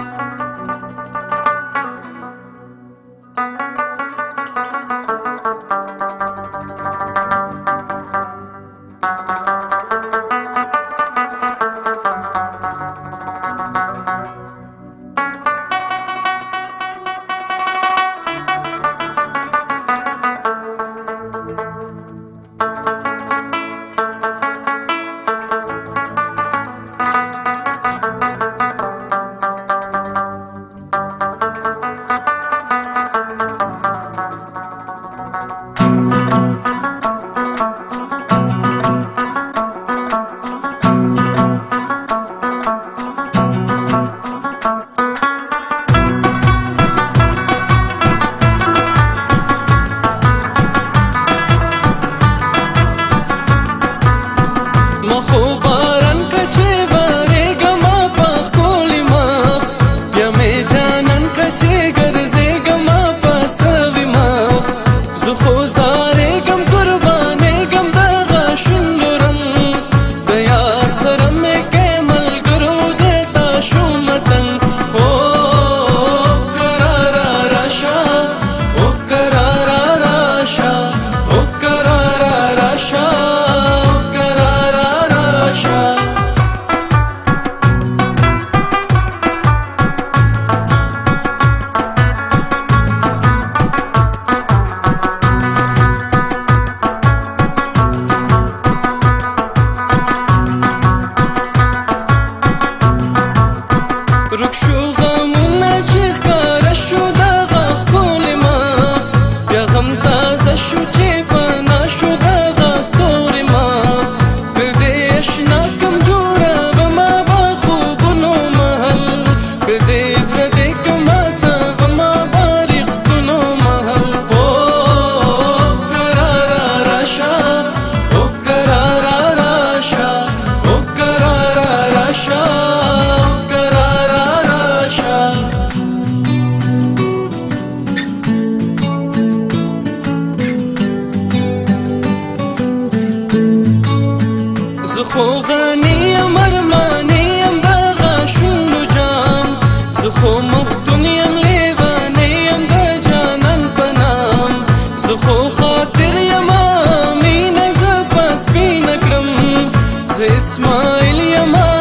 Música خو غنیم ارمانیم دغه شونډو جام زه خو مفتون یم لیوانی یم د جانان په نام زه خو خاطر یم مینه زه په سپینه کړم زه اسماعیل یم